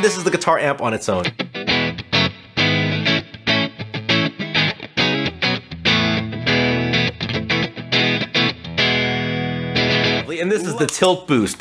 This is the guitar amp on its own. And this is the tilt boost.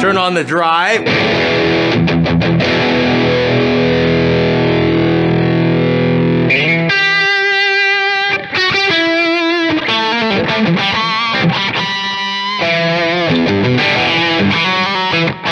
Turn on the drive. Thank you.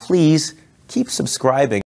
Please keep subscribing.